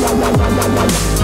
Wow, wow, wow, wow, wow.